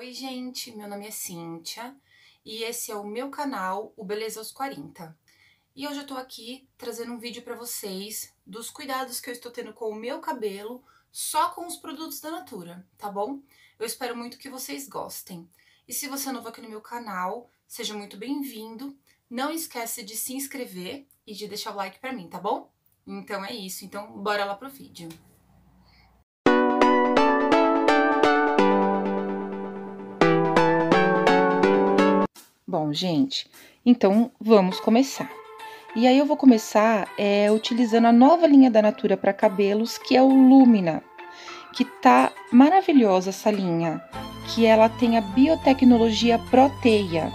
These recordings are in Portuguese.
Oi, gente, meu nome é Cíntia e esse é o meu canal, o Beleza aos 40. E hoje eu tô aqui trazendo um vídeo pra vocês dos cuidados que eu estou tendo com o meu cabelo só com os produtos da Natura, tá bom? Eu espero muito que vocês gostem. E se você é novo aqui no meu canal, seja muito bem-vindo. Não esquece de se inscrever e de deixar o like pra mim, tá bom? Então é isso, então bora lá pro vídeo. Bom, gente, então vamos começar. E aí eu vou começar é, utilizando a nova linha da Natura para cabelos, que é o Lumina, que tá maravilhosa essa linha, que ela tem a biotecnologia Proteia.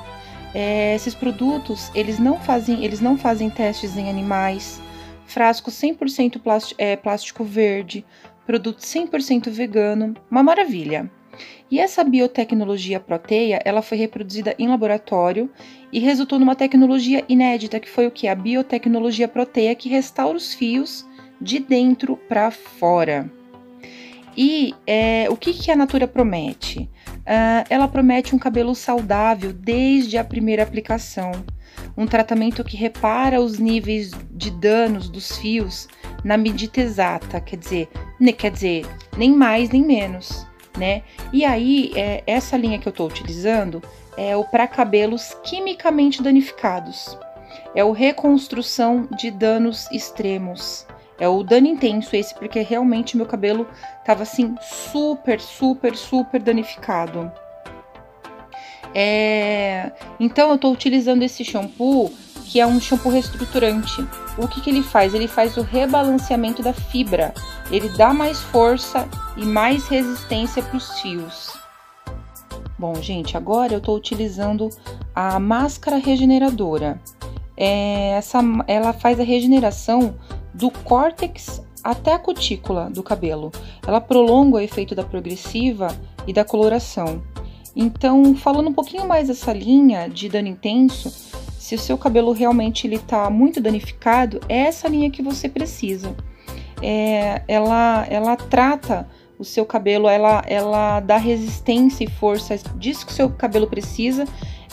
É, esses produtos, eles não fazem, eles não fazem testes em animais, frasco 100% plástico, é, plástico verde, produto 100% vegano, uma maravilha. E essa biotecnologia proteia, ela foi reproduzida em laboratório e resultou numa tecnologia inédita, que foi o que? A biotecnologia proteia que restaura os fios de dentro para fora. E é, o que, que a Natura promete? Uh, ela promete um cabelo saudável desde a primeira aplicação, um tratamento que repara os níveis de danos dos fios na medida exata, quer dizer, quer dizer, nem mais nem menos né? E aí, é, essa linha que eu estou utilizando é o para cabelos quimicamente danificados. É o reconstrução de danos extremos. É o dano intenso esse, porque realmente meu cabelo tava assim super, super, super danificado. É... Então eu tô utilizando esse shampoo que é um shampoo reestruturante. O que, que ele faz? Ele faz o rebalanceamento da fibra. Ele dá mais força e mais resistência para os fios. Bom, gente, agora eu estou utilizando a máscara regeneradora. É, essa, ela faz a regeneração do córtex até a cutícula do cabelo. Ela prolonga o efeito da progressiva e da coloração. Então, falando um pouquinho mais dessa linha de dano intenso, se o seu cabelo realmente ele tá muito danificado, é essa linha que você precisa. É, ela, ela trata o seu cabelo, ela, ela dá resistência e força disso que o seu cabelo precisa.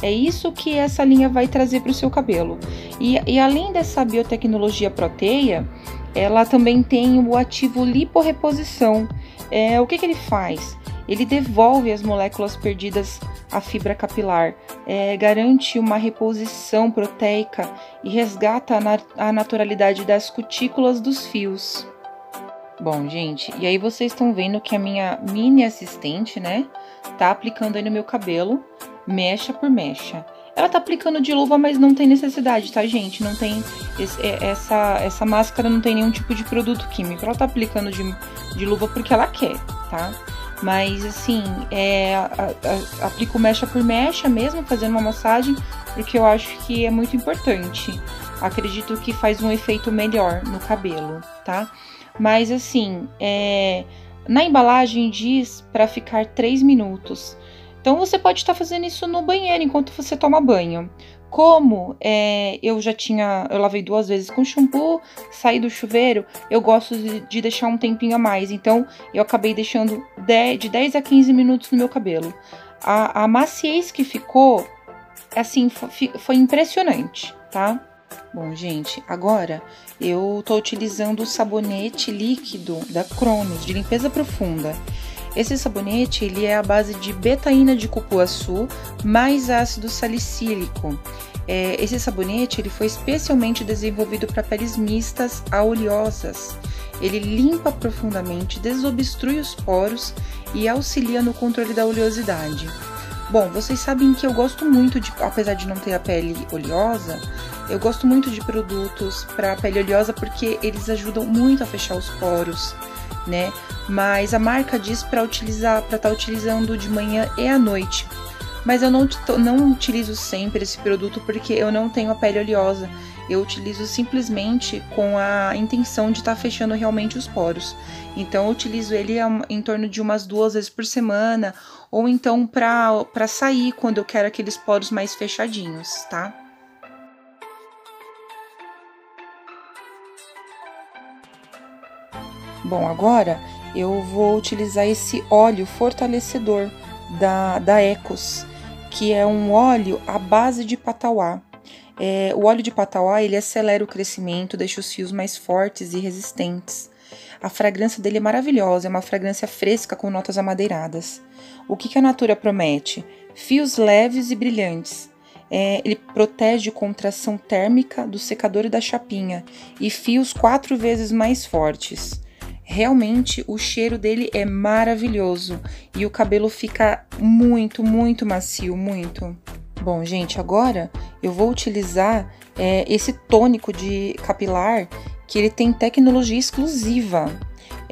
É isso que essa linha vai trazer para o seu cabelo. E, e além dessa biotecnologia proteia, ela também tem o ativo liporeposição. É, o que, que ele faz? Ele devolve as moléculas perdidas à fibra capilar, é, garante uma reposição proteica e resgata a, nat a naturalidade das cutículas dos fios. Bom, gente, e aí vocês estão vendo que a minha mini assistente, né, tá aplicando aí no meu cabelo, mecha por mecha. Ela tá aplicando de luva, mas não tem necessidade, tá, gente? Não tem. Esse, é, essa, essa máscara não tem nenhum tipo de produto químico. Ela tá aplicando de, de luva porque ela quer, tá? Mas assim, é, a, a, aplico mecha por mecha mesmo, fazendo uma massagem, porque eu acho que é muito importante. Acredito que faz um efeito melhor no cabelo, tá? Mas assim, é, na embalagem diz para ficar 3 minutos. Então você pode estar fazendo isso no banheiro enquanto você toma banho. Como é, eu já tinha, eu lavei duas vezes com shampoo, saí do chuveiro, eu gosto de, de deixar um tempinho a mais. Então, eu acabei deixando de, de 10 a 15 minutos no meu cabelo. A, a maciez que ficou, assim, foi, foi impressionante, tá? Bom, gente, agora eu tô utilizando o sabonete líquido da Cronos, de limpeza profunda. Esse sabonete ele é a base de betaína de cupuaçu mais ácido salicílico. É, esse sabonete ele foi especialmente desenvolvido para peles mistas a oleosas. Ele limpa profundamente, desobstrui os poros e auxilia no controle da oleosidade. Bom, vocês sabem que eu gosto muito de, apesar de não ter a pele oleosa, eu gosto muito de produtos para pele oleosa porque eles ajudam muito a fechar os poros né? Mas a marca diz para utilizar, para estar tá utilizando de manhã e à noite. Mas eu não, não utilizo sempre esse produto porque eu não tenho a pele oleosa. Eu utilizo simplesmente com a intenção de estar tá fechando realmente os poros. Então eu utilizo ele em torno de umas duas vezes por semana, ou então para sair quando eu quero aqueles poros mais fechadinhos, tá? Bom, agora eu vou utilizar esse óleo fortalecedor da, da Ecos, que é um óleo à base de patauá. É, o óleo de patauá ele acelera o crescimento, deixa os fios mais fortes e resistentes. A fragrância dele é maravilhosa, é uma fragrância fresca com notas amadeiradas. O que, que a Natura promete? Fios leves e brilhantes. É, ele protege contra ação térmica do secador e da chapinha e fios quatro vezes mais fortes. Realmente o cheiro dele é maravilhoso e o cabelo fica muito, muito macio, muito. Bom, gente, agora eu vou utilizar é, esse tônico de capilar que ele tem tecnologia exclusiva.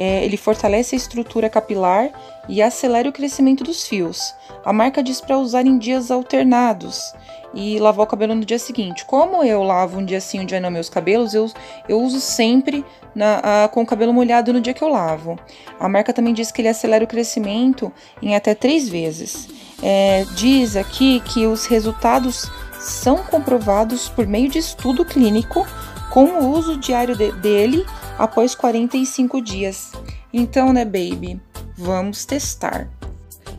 É, ele fortalece a estrutura capilar e acelera o crescimento dos fios. A marca diz para usar em dias alternados e lavar o cabelo no dia seguinte. Como eu lavo um dia sim, um dia não meus cabelos, eu, eu uso sempre na, a, com o cabelo molhado no dia que eu lavo. A marca também diz que ele acelera o crescimento em até três vezes. É, diz aqui que os resultados são comprovados por meio de estudo clínico com o uso diário de, dele após 45 dias. Então, né, baby, vamos testar.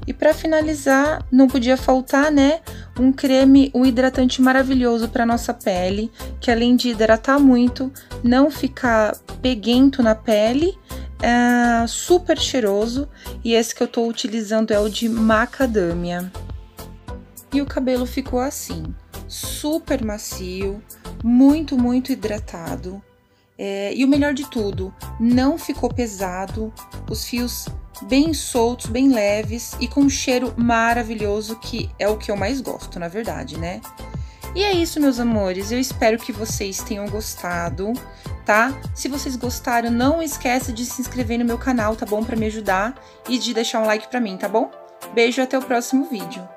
E para finalizar, não podia faltar, né, um creme, um hidratante maravilhoso para nossa pele, que além de hidratar muito, não ficar peguento na pele, é super cheiroso. E esse que eu estou utilizando é o de macadâmia. E o cabelo ficou assim, super macio, muito, muito hidratado. É, e o melhor de tudo, não ficou pesado, os fios bem soltos, bem leves e com um cheiro maravilhoso, que é o que eu mais gosto, na verdade, né? E é isso, meus amores. Eu espero que vocês tenham gostado, tá? Se vocês gostaram, não esqueça de se inscrever no meu canal, tá bom? Para me ajudar e de deixar um like para mim, tá bom? Beijo até o próximo vídeo.